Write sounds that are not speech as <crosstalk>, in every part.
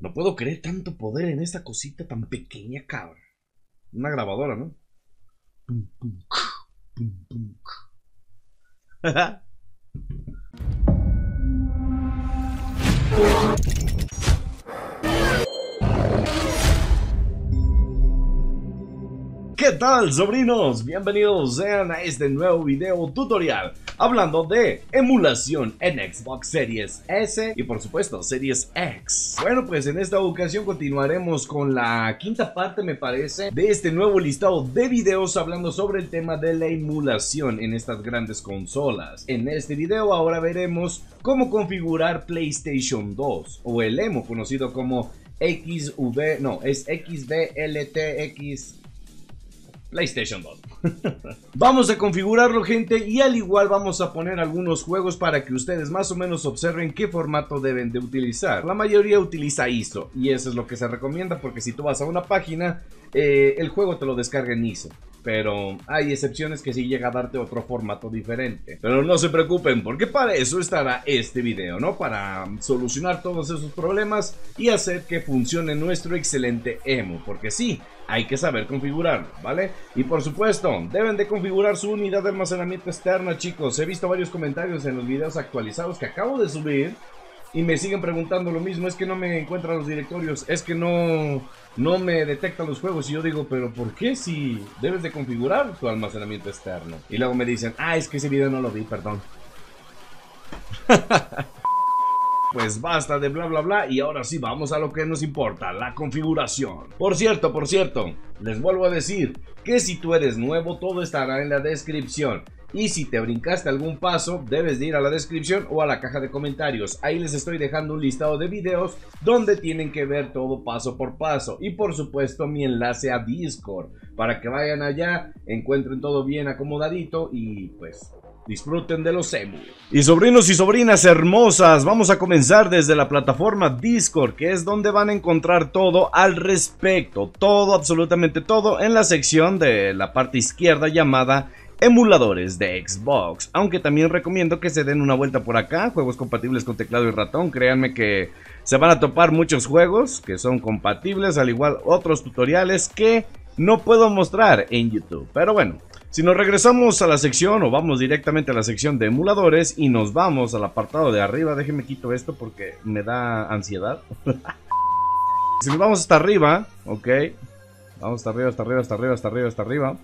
No puedo creer tanto poder en esta cosita tan pequeña, cabrón. Una grabadora, ¿no? Pum, pum, pum, pum. <laughs> ¿Qué tal sobrinos? Bienvenidos sean a este nuevo video tutorial hablando de emulación en Xbox Series S y por supuesto Series X. Bueno pues en esta ocasión continuaremos con la quinta parte me parece de este nuevo listado de videos hablando sobre el tema de la emulación en estas grandes consolas. En este video ahora veremos cómo configurar PlayStation 2 o el emo conocido como XV, no, es XVLTX PlayStation 2. <laughs> vamos a configurarlo gente y al igual vamos a poner algunos juegos para que ustedes más o menos observen qué formato deben de utilizar. La mayoría utiliza ISO y eso es lo que se recomienda porque si tú vas a una página eh, el juego te lo descarga en ISO pero hay excepciones que sí llega a darte otro formato diferente. Pero no se preocupen, porque para eso estará este video, ¿no? Para solucionar todos esos problemas y hacer que funcione nuestro excelente emo, porque sí, hay que saber configurarlo, ¿vale? Y por supuesto, deben de configurar su unidad de almacenamiento externa, chicos. He visto varios comentarios en los videos actualizados que acabo de subir y me siguen preguntando lo mismo, es que no me encuentran los directorios, es que no, no me detectan los juegos y yo digo, pero ¿por qué si debes de configurar tu almacenamiento externo? Y luego me dicen, ah, es que ese video no lo vi, perdón. <laughs> Pues basta de bla bla bla y ahora sí vamos a lo que nos importa, la configuración. Por cierto, por cierto, les vuelvo a decir que si tú eres nuevo todo estará en la descripción. Y si te brincaste algún paso, debes de ir a la descripción o a la caja de comentarios. Ahí les estoy dejando un listado de videos donde tienen que ver todo paso por paso. Y por supuesto mi enlace a Discord. Para que vayan allá, encuentren todo bien acomodadito y pues disfruten de los emu. Y sobrinos y sobrinas hermosas, vamos a comenzar desde la plataforma Discord, que es donde van a encontrar todo al respecto, todo, absolutamente todo, en la sección de la parte izquierda llamada emuladores de Xbox, aunque también recomiendo que se den una vuelta por acá, juegos compatibles con teclado y ratón, créanme que se van a topar muchos juegos que son compatibles, al igual otros tutoriales que no puedo mostrar en YouTube, pero bueno. Si nos regresamos a la sección o vamos directamente a la sección de emuladores y nos vamos al apartado de arriba, déjenme quito esto porque me da ansiedad. <laughs> si nos vamos hasta arriba, ok, vamos hasta arriba, hasta arriba, hasta arriba, hasta arriba, hasta arriba.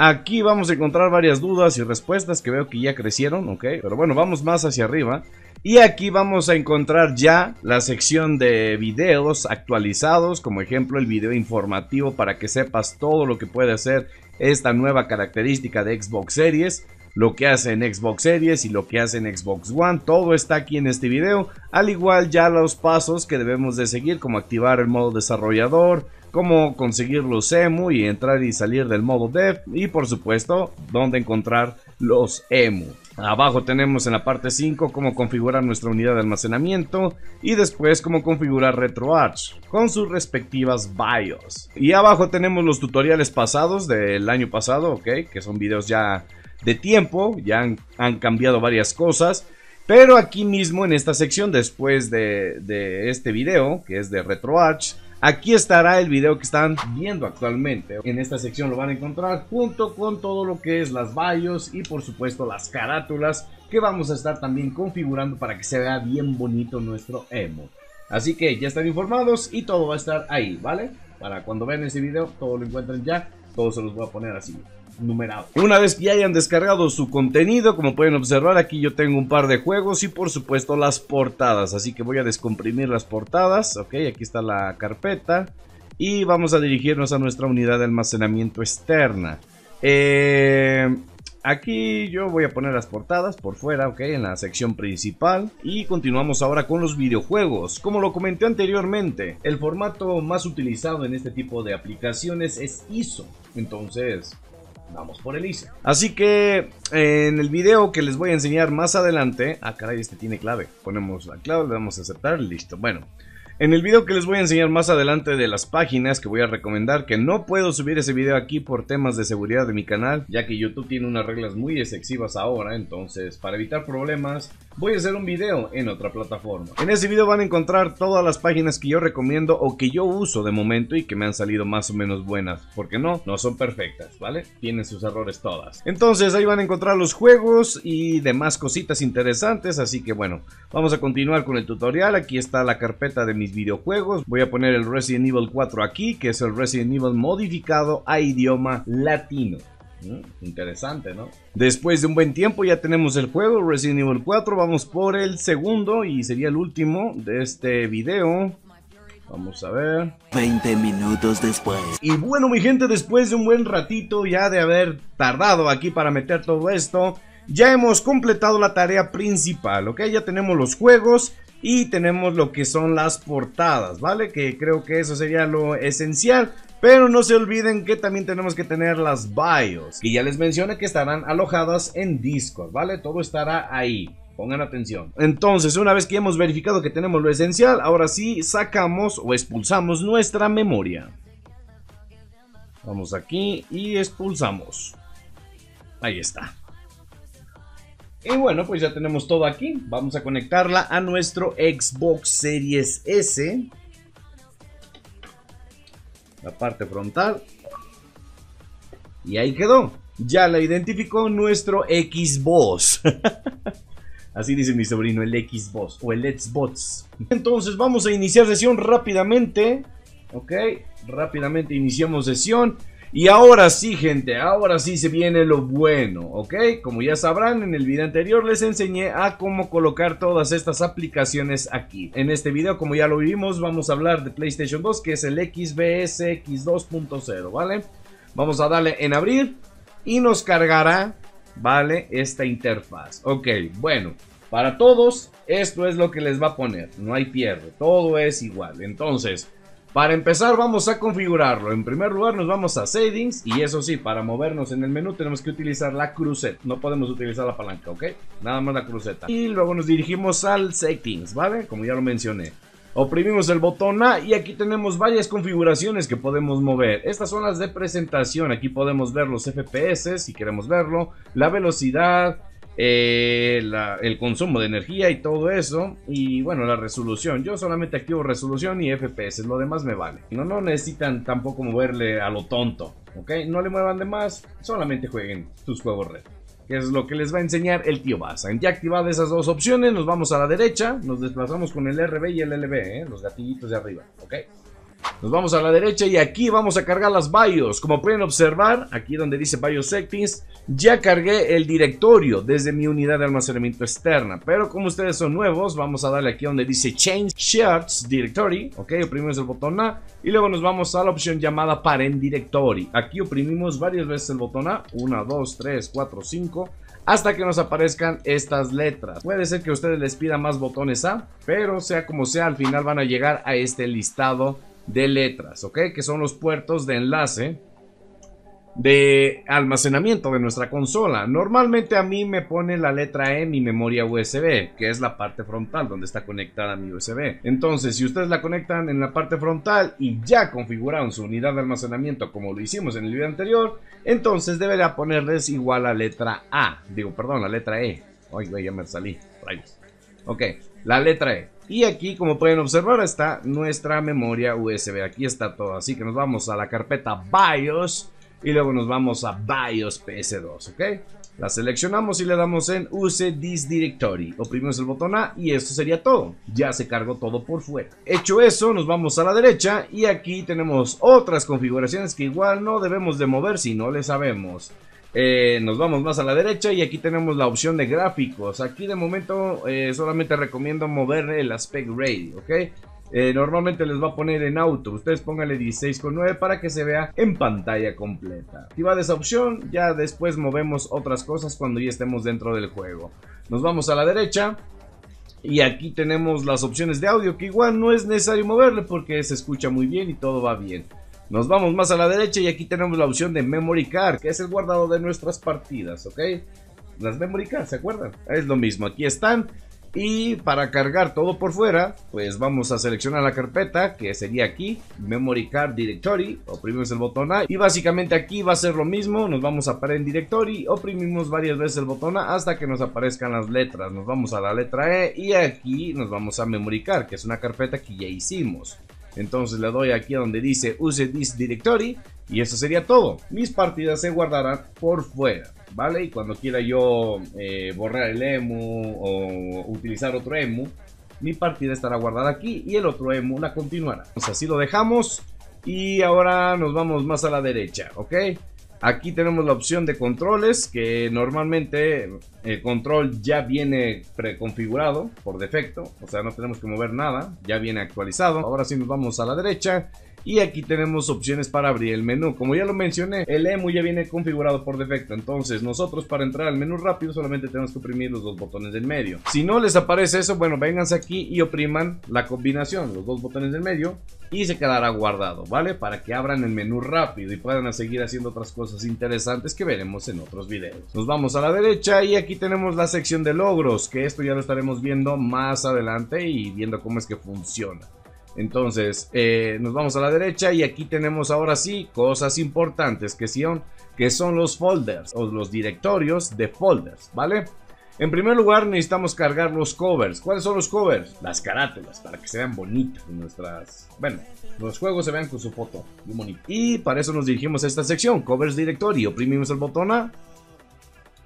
Aquí vamos a encontrar varias dudas y respuestas que veo que ya crecieron, ¿ok? Pero bueno, vamos más hacia arriba. Y aquí vamos a encontrar ya la sección de videos actualizados, como ejemplo el video informativo para que sepas todo lo que puede hacer esta nueva característica de Xbox Series, lo que hace en Xbox Series y lo que hace en Xbox One, todo está aquí en este video, al igual ya los pasos que debemos de seguir como activar el modo desarrollador, cómo conseguir los emu y entrar y salir del modo dev y por supuesto dónde encontrar los emu. Abajo tenemos en la parte 5 cómo configurar nuestra unidad de almacenamiento y después cómo configurar RetroArch con sus respectivas BIOS. Y abajo tenemos los tutoriales pasados del año pasado, ok, que son videos ya de tiempo, ya han, cambiado varias cosas. Pero aquí mismo en esta sección, después de, de este video, que es de RetroArch, Aquí estará el video que están viendo actualmente. En esta sección lo van a encontrar junto con todo lo que es las BIOS y por supuesto las carátulas que vamos a estar también configurando para que se vea bien bonito nuestro emo. Así que ya están informados y todo va a estar ahí, ¿vale? Para cuando vean ese video todo lo encuentren ya, todo se los voy a poner así Una vez que ya hayan descargado su contenido, como pueden observar, aquí yo tengo un par de juegos y por supuesto las portadas. Así que voy a descomprimir las portadas. Ok, aquí está la carpeta. Y vamos a dirigirnos a nuestra unidad de almacenamiento externa. Eh, aquí yo voy a poner las portadas por fuera, ok, en la sección principal. Y continuamos ahora con los videojuegos. Como lo comenté anteriormente, el formato más utilizado en este tipo de aplicaciones es ISO. Entonces, vamos por el ISO. Así que en el video que les voy a enseñar más adelante, ah caray, este tiene clave, ponemos la clave, le damos a aceptar, listo, bueno. En el video que les voy a enseñar más adelante de las páginas que voy a recomendar, que no puedo subir ese video aquí por temas de seguridad de mi canal, ya que YouTube tiene unas reglas muy excesivas ahora, entonces para evitar problemas voy a hacer un video en otra plataforma. En ese video van a encontrar todas las páginas que yo recomiendo o que yo uso de momento y que me han salido más o menos buenas. Porque no, no son perfectas, ¿vale? Tienen sus errores todas. Entonces ahí van a encontrar los juegos y demás cositas interesantes. Así que bueno, vamos a continuar con el tutorial. Aquí está la carpeta de mis videojuegos. Voy a poner el Resident Evil 4 aquí, que es el Resident Evil modificado a idioma latino. Mm, interesante, ¿no? Después de un buen tiempo ya tenemos el juego Resident Evil 4. Vamos por el segundo y sería el último de este video. Vamos a ver. 20 minutos después. Y bueno, mi gente, después de un buen ratito ya de haber tardado aquí para meter todo esto, ya hemos completado la tarea principal, ¿ok? Ya tenemos los juegos y tenemos lo que son las portadas, ¿vale? Que creo que eso sería lo esencial. Pero no se olviden que también tenemos que tener las BIOS, que ya les mencioné que estarán alojadas en Discord, ¿vale? Todo estará ahí. Pongan atención. Entonces, una vez que hemos verificado que tenemos lo esencial, ahora sí sacamos o expulsamos nuestra memoria. Vamos aquí y expulsamos. Ahí está. Y bueno, pues ya tenemos todo aquí. Vamos a conectarla a nuestro Xbox Series S la parte frontal. Y ahí quedó. Ya la identificó nuestro Xbox. <laughs> Así dice mi sobrino, el Xbox o el Xbox. Entonces vamos a iniciar sesión rápidamente. Ok, rápidamente iniciamos sesión. Y ahora sí, gente, ahora sí se viene lo bueno, ¿ok? Como ya sabrán, en el video anterior les enseñé a cómo colocar todas estas aplicaciones aquí. En este video, como ya lo vimos, vamos a hablar de PlayStation 2, que es el XBS X2.0, ¿vale? Vamos a darle en abrir y nos cargará, ¿vale? Esta interfaz. Ok, bueno, para todos, esto es lo que les va a poner, no hay pierde, todo es igual. Entonces... Para empezar vamos a configurarlo. En primer lugar nos vamos a Settings y eso sí, para movernos en el menú tenemos que utilizar la cruceta. No podemos utilizar la palanca, ¿ok? Nada más la cruceta. Y luego nos dirigimos al Settings, ¿vale? Como ya lo mencioné. Oprimimos el botón A y aquí tenemos varias configuraciones que podemos mover. Estas son las de presentación. Aquí podemos ver los FPS si queremos verlo. La velocidad, eh, el consumo de energía y todo eso. Y bueno, la resolución. Yo solamente activo resolución y FPS, lo demás me vale. No, no necesitan tampoco moverle a lo tonto, ¿ok? No le muevan de más, solamente jueguen sus juegos red. Que es lo que les va a enseñar el tío Baza. Ya activadas esas dos opciones, nos vamos a la derecha, nos desplazamos con el RB y el LB, ¿eh? los gatillitos de arriba, ¿ok? Nos vamos a la derecha y aquí vamos a cargar las BIOS. Como pueden observar, aquí donde dice BIOS Settings, ya cargué el directorio desde mi unidad de almacenamiento externa. Pero como ustedes son nuevos, vamos a darle aquí donde dice Change Shares Directory. Ok, oprimimos el botón A y luego nos vamos a la opción llamada Parent Directory. Aquí oprimimos varias veces el botón A. 1, 2, 3, 4, 5 hasta que nos aparezcan estas letras. Puede ser que ustedes les pidan más botones A, pero sea como sea, al final van a llegar a este listado de letras, ¿ok? Que son los puertos de enlace de almacenamiento de nuestra consola. Normalmente a mí me pone la letra E mi memoria USB, que es la parte frontal donde está conectada mi USB. Entonces, si ustedes la conectan en la parte frontal y ya configuraron su unidad de almacenamiento como lo hicimos en el video anterior, entonces debería ponerles igual la letra A. Digo, perdón, la letra E. Ay, ya me salí. Ok, la letra E. Y aquí, como pueden observar, está nuestra memoria USB. Aquí está todo. Así que nos vamos a la carpeta BIOS y luego nos vamos a BIOS PS2, ¿ok? La seleccionamos y le damos en Use This Directory. Oprimimos el botón A y esto sería todo. Ya se cargó todo por fuera. Hecho eso, nos vamos a la derecha y aquí tenemos otras configuraciones que igual no debemos de mover si no le sabemos. Eh, nos vamos más a la derecha y aquí tenemos la opción de gráficos. Aquí de momento eh, solamente recomiendo mover el aspect ratio, ¿ok? Eh, normalmente les va a poner en auto. Ustedes pónganle 16,9 para que se vea en pantalla completa. Activada esa opción, ya después movemos otras cosas cuando ya estemos dentro del juego. Nos vamos a la derecha. Y aquí tenemos las opciones de audio que igual no es necesario moverle porque se escucha muy bien y todo va bien. Nos vamos más a la derecha y aquí tenemos la opción de Memory Card, que es el guardado de nuestras partidas, ¿ok? Las Memory Card, ¿se acuerdan? Es lo mismo, aquí están. Y para cargar todo por fuera, pues vamos a seleccionar la carpeta que sería aquí, Memory Card Directory, oprimimos el botón A y básicamente aquí va a ser lo mismo, nos vamos a parar en Directory, oprimimos varias veces el botón A hasta que nos aparezcan las letras, nos vamos a la letra E y aquí nos vamos a Memory Card, que es una carpeta que ya hicimos. Entonces le doy aquí donde dice Use this directory y eso sería todo. Mis partidas se guardarán por fuera. ¿vale? Y cuando quiera yo eh, borrar el emu o utilizar otro emu, mi partida estará guardada aquí y el otro emu la continuará. Pues así lo dejamos y ahora nos vamos más a la derecha, ¿ok? Aquí tenemos la opción de controles que normalmente el control ya viene preconfigurado por defecto, o sea no tenemos que mover nada, ya viene actualizado. Ahora sí nos vamos a la derecha y aquí tenemos opciones para abrir el menú. Como ya lo mencioné, el EMU ya viene configurado por defecto. Entonces nosotros para entrar al menú rápido solamente tenemos que oprimir los dos botones del medio. Si no les aparece eso, bueno, vénganse aquí y opriman la combinación, los dos botones del medio. Y se quedará guardado, ¿vale? Para que abran el menú rápido y puedan seguir haciendo otras cosas interesantes que veremos en otros videos. Nos vamos a la derecha y aquí tenemos la sección de logros, que esto ya lo estaremos viendo más adelante y viendo cómo es que funciona. Entonces, eh, nos vamos a la derecha y aquí tenemos ahora sí cosas importantes que son, que son los folders o los directorios de folders, ¿vale? En primer lugar necesitamos cargar los covers. ¿Cuáles son los covers? Las carátulas, para que se vean bonitas nuestras... Bueno, los juegos se vean con su foto, muy bonito. Y para eso nos dirigimos a esta sección, covers directory. Oprimimos el botón A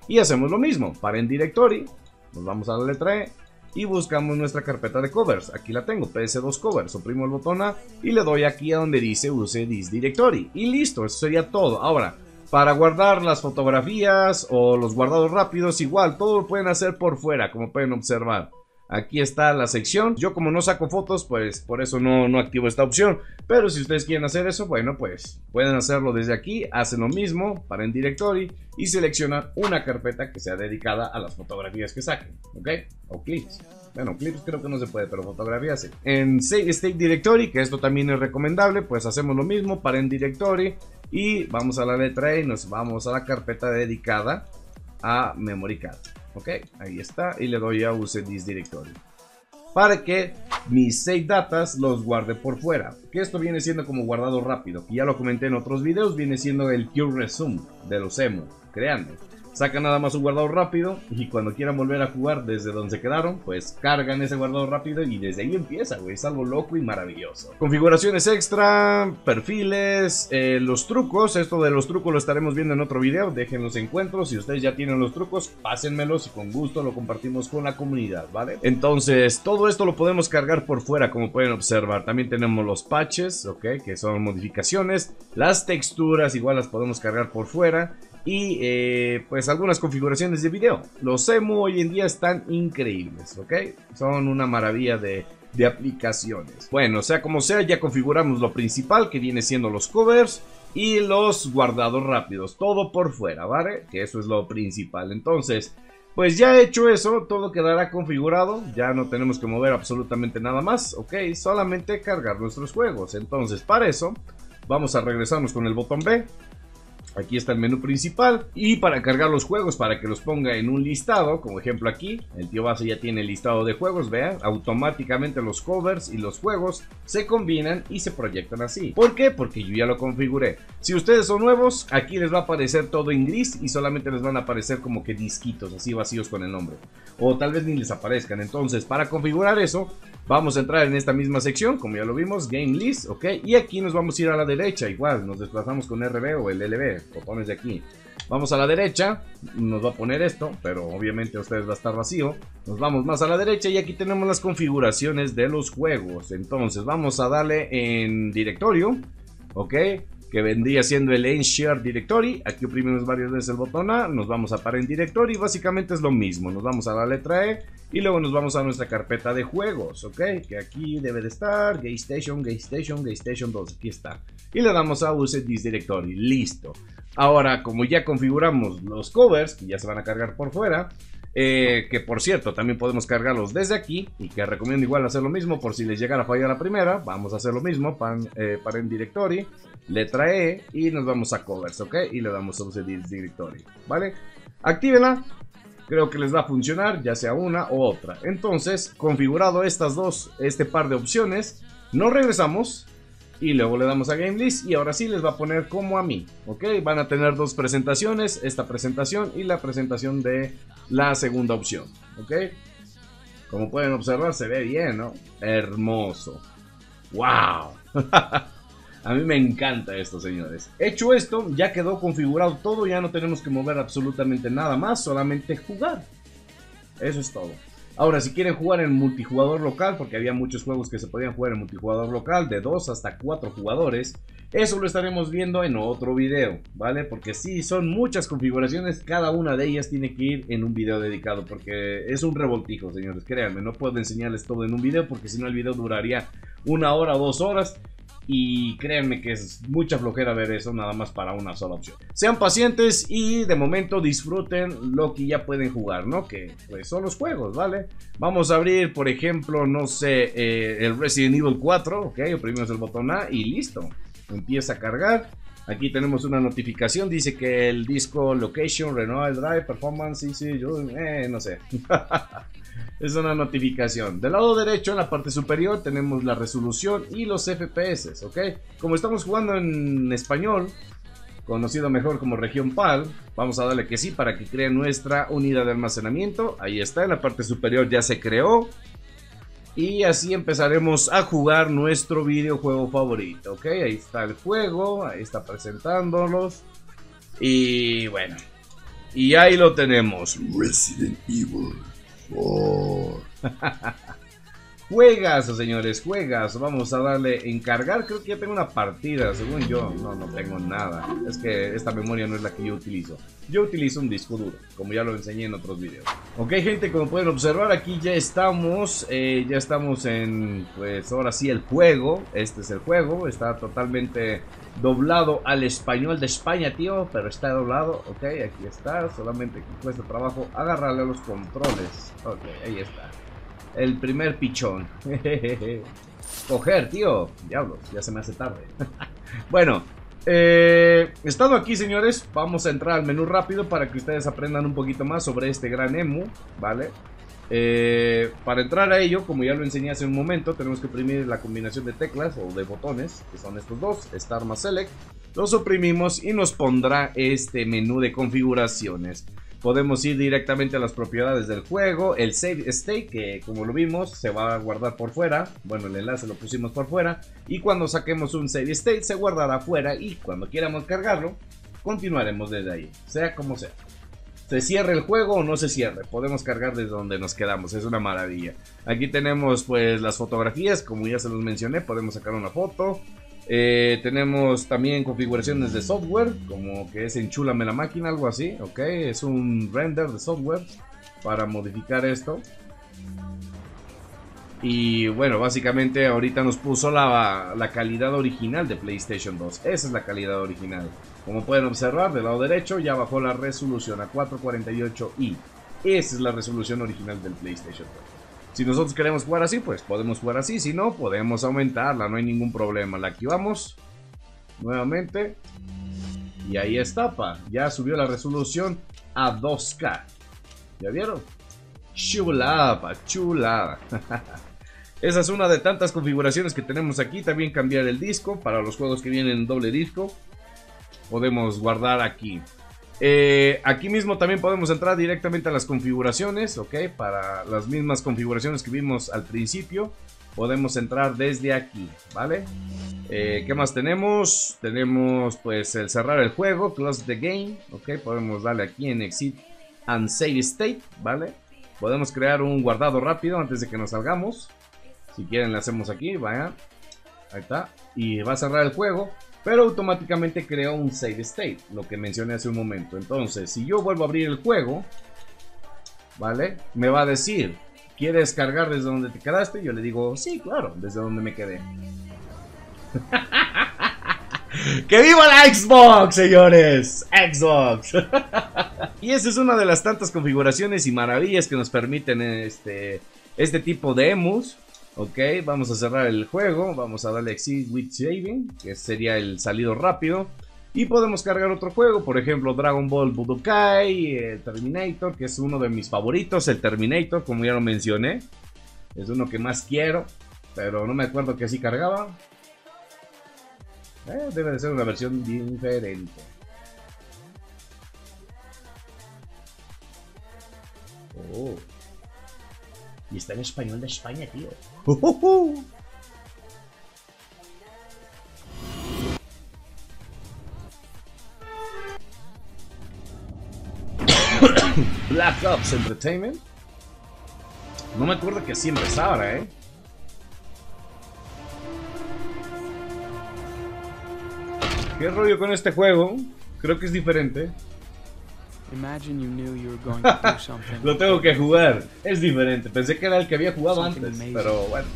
y hacemos lo mismo. Para en directory, nos vamos a la letra E y buscamos nuestra carpeta de covers. Aquí la tengo, PS2 covers. Oprimo el botón A y le doy aquí a donde dice use this directory. Y listo, eso sería todo. Ahora, para guardar las fotografías o los guardados rápidos, igual, todo lo pueden hacer por fuera, como pueden observar. Aquí está la sección. Yo como no saco fotos, pues por eso no, no activo esta opción. Pero si ustedes quieren hacer eso, bueno, pues pueden hacerlo desde aquí. Hacen lo mismo para en Directory y seleccionan una carpeta que sea dedicada a las fotografías que saquen. ¿Ok? O clips. Bueno, clips creo que no se puede, pero fotografías sí. En Save State Directory, que esto también es recomendable, pues hacemos lo mismo para en Directory. Y vamos a la letra E y nos vamos a la carpeta dedicada a Memory Card. Ok, ahí está. Y le doy a Use This Directory. Para que mis save datas los guarde por fuera. Que esto viene siendo como guardado rápido. Que ya lo comenté en otros videos. Viene siendo el Q Resume de los emo. Creando. Saca nada más un guardado rápido y cuando quieran volver a jugar desde donde se quedaron, pues cargan ese guardado rápido y desde ahí empieza, güey. Es algo loco y maravilloso. Configuraciones extra, perfiles, eh, los trucos. Esto de los trucos lo estaremos viendo en otro video. Déjenlos encuentros. Si ustedes ya tienen los trucos, pásenmelos y con gusto lo compartimos con la comunidad, ¿vale? Entonces, todo esto lo podemos cargar por fuera, como pueden observar. También tenemos los patches, ¿ok? Que son modificaciones. Las texturas igual las podemos cargar por fuera y eh, pues algunas configuraciones de video. Los EMU hoy en día están increíbles, ¿ok? Son una maravilla de, de aplicaciones. Bueno, sea como sea, ya configuramos lo principal que viene siendo los covers y los guardados rápidos. Todo por fuera, ¿vale? Que eso es lo principal. Entonces, pues ya hecho eso, todo quedará configurado. Ya no tenemos que mover absolutamente nada más, ¿ok? Solamente cargar nuestros juegos. Entonces, para eso, vamos a regresarnos con el botón B Aquí está el menú principal y para cargar los juegos, para que los ponga en un listado, como ejemplo aquí, el tío base ya tiene el listado de juegos, vean, automáticamente los covers y los juegos se combinan y se proyectan así. ¿Por qué? Porque yo ya lo configuré. Si ustedes son nuevos, aquí les va a aparecer todo en gris y solamente les van a aparecer como que disquitos así vacíos con el nombre. O tal vez ni les aparezcan. Entonces, para configurar eso, Vamos a entrar en esta misma sección, como ya lo vimos, Game List, ok. Y aquí nos vamos a ir a la derecha, igual, nos desplazamos con RB o el LB, botones de aquí. Vamos a la derecha, nos va a poner esto, pero obviamente ustedes va a estar vacío. Nos vamos más a la derecha y aquí tenemos las configuraciones de los juegos. Entonces vamos a darle en directorio, ok que vendría siendo el Share Directory. Aquí oprimimos varias veces el botón A, nos vamos a Parent Directory, básicamente es lo mismo. Nos vamos a la letra E y luego nos vamos a nuestra carpeta de juegos, ¿ok? Que aquí debe de estar, Game Station, Game Station, Game Station 2, aquí está. Y le damos a Use This Directory, listo. Ahora, como ya configuramos los covers, que ya se van a cargar por fuera, eh, que por cierto, también podemos cargarlos desde aquí y que recomiendo igual hacer lo mismo por si les llegara a fallar la primera. Vamos a hacer lo mismo para, eh, para en directory, letra E y nos vamos a covers, ¿ok? Y le damos This Directory, ¿vale? Actívenla creo que les va a funcionar, ya sea una u otra. Entonces, configurado estas dos, este par de opciones, nos regresamos y luego le damos a Game List y ahora sí les va a poner como a mí, ¿ok? Van a tener dos presentaciones, esta presentación y la presentación de la segunda opción, ¿ok? Como pueden observar se ve bien, ¿no? Hermoso. ¡Wow! <laughs> a mí me encanta esto, señores. Hecho esto, ya quedó configurado todo, ya no tenemos que mover absolutamente nada más, solamente jugar. Eso es todo. Ahora, si quieren jugar en multijugador local, porque había muchos juegos que se podían jugar en multijugador local, de 2 hasta 4 jugadores, eso lo estaremos viendo en otro video, ¿vale? Porque sí, son muchas configuraciones, cada una de ellas tiene que ir en un video dedicado, porque es un revoltijo, señores, créanme, no puedo enseñarles todo en un video, porque si no el video duraría una hora o dos horas, y créanme que es mucha flojera ver eso nada más para una sola opción. Sean pacientes y de momento disfruten lo que ya pueden jugar, ¿no? Que pues son los juegos, ¿vale? Vamos a abrir, por ejemplo, no sé, eh, el Resident Evil 4, ¿ok? Oprimimos el botón A y listo. Empieza a cargar. Aquí tenemos una notificación, dice que el disco Location, renueva el Drive, Performance, sí, sí, yo, eh, no sé. <laughs> es una notificación. Del lado derecho, en la parte superior, tenemos la resolución y los FPS, ¿ok? Como estamos jugando en español, conocido mejor como región PAL, vamos a darle que sí para que cree nuestra unidad de almacenamiento. Ahí está, en la parte superior ya se creó. Y así empezaremos a jugar nuestro videojuego favorito, ¿ok? Ahí está el juego, ahí está presentándolos. Y bueno, y ahí lo tenemos. Resident Evil <laughs> juegas, señores, juegas. Vamos a darle encargar. Creo que ya tengo una partida, según yo. No, no tengo nada. Es que esta memoria no es la que yo utilizo. Yo utilizo un disco duro, como ya lo enseñé en otros videos. Ok, gente, como pueden observar, aquí ya estamos. Eh, ya estamos en, pues ahora sí, el juego. Este es el juego. Está totalmente doblado al español de España, tío. Pero está doblado. Ok, aquí está. Solamente cuesta trabajo agarrarle a los controles. Ok, ahí está. El primer pichón. <laughs> Coger, tío. Diablos, ya se me hace tarde. <laughs> bueno, eh, estando aquí, señores, vamos a entrar al menú rápido para que ustedes aprendan un poquito más sobre este gran emu, ¿vale? Eh, para entrar a ello, como ya lo enseñé hace un momento, tenemos que oprimir la combinación de teclas o de botones, que son estos dos, Start más Select. Los oprimimos y nos pondrá este menú de configuraciones. Podemos ir directamente a las propiedades del juego, el save state que como lo vimos se va a guardar por fuera, bueno el enlace lo pusimos por fuera. Y cuando saquemos un save state se guardará fuera y cuando quieramos cargarlo continuaremos desde ahí, sea como sea. Se cierre el juego o no se cierre, podemos cargar desde donde nos quedamos, es una maravilla. Aquí tenemos pues las fotografías, como ya se los mencioné, podemos sacar una foto, eh, tenemos también configuraciones de software, como que es enchúlame la máquina, algo así, ok. Es un render de software para modificar esto. Y bueno, básicamente ahorita nos puso la, la, calidad original de PlayStation 2. Esa es la calidad original. Como pueden observar, del lado derecho ya bajó la resolución a 448i. Esa es la resolución original del PlayStation 2. Si nosotros queremos jugar así, pues podemos jugar así. Si no, podemos aumentarla, no hay ningún problema. La activamos nuevamente. Y ahí está, pa. Ya subió la resolución a 2K. ¿Ya vieron? Chulada, pa. Chulada. <laughs> Esa es una de tantas configuraciones que tenemos aquí. También cambiar el disco para los juegos que vienen en doble disco. Podemos guardar aquí. Eh, aquí mismo también podemos entrar directamente a las configuraciones, ok, para las mismas configuraciones que vimos al principio, podemos entrar desde aquí, ¿vale? Eh, ¿Qué más tenemos? Tenemos pues el cerrar el juego, close the game, ok, podemos darle aquí en exit and save state, ¿vale? Podemos crear un guardado rápido antes de que nos salgamos, si quieren le hacemos aquí, vaya, ahí está, y va a cerrar el juego pero automáticamente crea un save state, lo que mencioné hace un momento. Entonces, si yo vuelvo a abrir el juego, ¿vale? Me va a decir, ¿quieres cargar desde donde te quedaste? Yo le digo, sí, claro, desde donde me quedé. <laughs> ¡Que viva la Xbox, señores! ¡Xbox! <laughs> y esa es una de las tantas configuraciones y maravillas que nos permiten este, este tipo de emus. Ok, vamos a cerrar el juego. Vamos a darle Exit with Saving, que sería el salido rápido. Y podemos cargar otro juego, por ejemplo Dragon Ball Budokai, el Terminator, que es uno de mis favoritos, el Terminator, como ya lo mencioné. Es uno que más quiero, pero no me acuerdo que así cargaba. Eh, debe de ser una versión diferente. Oh. Y está en español de España, tío. Black Ops Entertainment. No me acuerdo que así empezara, ¿eh? ¿Qué rollo con este juego? Creo que es diferente. Lo tengo que jugar. Es diferente. Pensé que era el que había jugado antes. Pero bueno.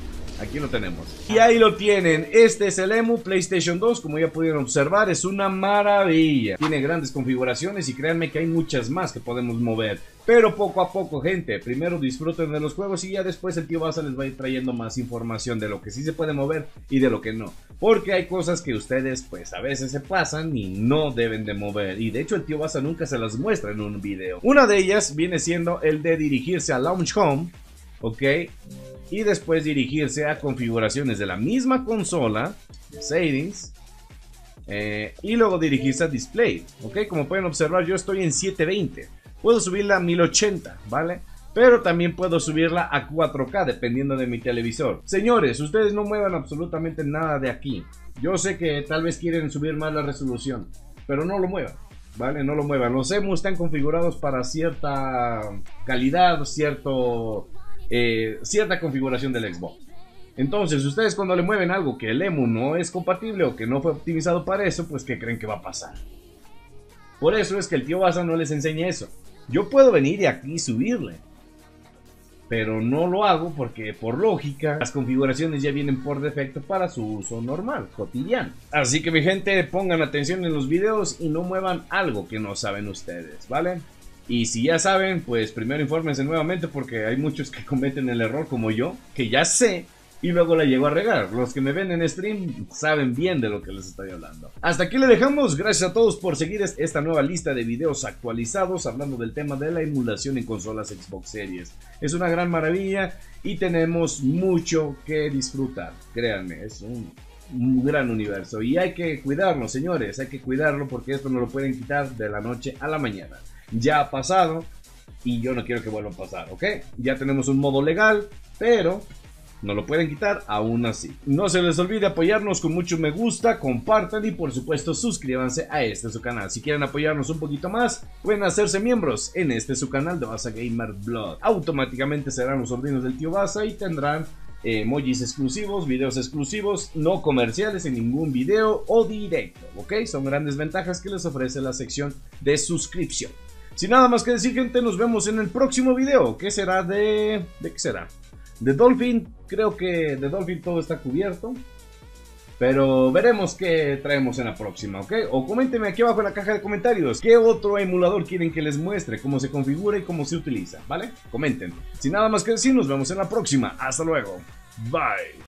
Aquí lo tenemos. Y ahí lo tienen. Este es el EMU PlayStation 2. Como ya pudieron observar, es una maravilla. Tiene grandes configuraciones y créanme que hay muchas más que podemos mover. Pero poco a poco, gente. Primero disfruten de los juegos y ya después el tío Baza les va a ir trayendo más información de lo que sí se puede mover y de lo que no. Porque hay cosas que ustedes pues a veces se pasan y no deben de mover. Y de hecho el tío Baza nunca se las muestra en un video. Una de ellas viene siendo el de dirigirse a Launch Home. ¿Ok? Y después dirigirse a configuraciones de la misma consola, settings, eh, y luego dirigirse a display, ok, como pueden observar yo estoy en 720, puedo subirla a 1080, ¿vale? Pero también puedo subirla a 4K dependiendo de mi televisor. Señores, ustedes no muevan absolutamente nada de aquí. Yo sé que tal vez quieren subir más la resolución, pero no lo muevan. ¿Vale? No lo muevan. Los EMU están configurados para cierta calidad, cierto eh, cierta configuración del Xbox. Entonces, ustedes cuando le mueven algo que el EMU no es compatible o que no fue optimizado para eso, pues ¿qué creen que va a pasar? Por eso es que el tío Baza no les enseña eso. Yo puedo venir y aquí subirle. Pero no lo hago porque por lógica las configuraciones ya vienen por defecto para su uso normal, cotidiano. Así que mi gente pongan atención en los videos y no muevan algo que no saben ustedes, ¿vale? Y si ya saben, pues primero infórmense nuevamente porque hay muchos que <laughs> cometen el error como yo, que ya sé y luego la llego a regar. Los que me ven en stream saben bien de lo que les estoy hablando. Hasta aquí le dejamos. Gracias a todos por seguir esta nueva lista de videos actualizados hablando del tema de la emulación en consolas Xbox Series. Es una gran maravilla y tenemos mucho que disfrutar. Créanme, es un, un gran universo y hay que cuidarlo, señores. Hay que cuidarlo porque esto no lo pueden quitar de la noche a la mañana ya ha pasado y yo no quiero que vuelva a pasar, ¿ok? Ya tenemos un modo legal, pero no lo pueden quitar aún así. No se les olvide apoyarnos con mucho me gusta, compartan y por supuesto suscríbanse a este su canal. Si quieren apoyarnos un poquito más, pueden hacerse miembros en este su canal de Baza Gamer Blood. Automáticamente serán los sobrinos del tío Baza y tendrán eh, emojis exclusivos, videos exclusivos, no comerciales en ningún video o directo, ¿ok? Son grandes ventajas que les ofrece la sección de suscripción. Sin nada más que decir, gente, nos vemos en el próximo video. ¿Qué será de... ¿De qué será? De Dolphin, creo que de Dolphin todo está cubierto. Pero veremos qué traemos en la próxima, ¿ok? O coméntenme aquí abajo en la caja de comentarios qué otro emulador quieren que les muestre, cómo se configura y cómo se utiliza, ¿vale? Comenten. Sin nada más que decir, nos vemos en la próxima. Hasta luego. Bye.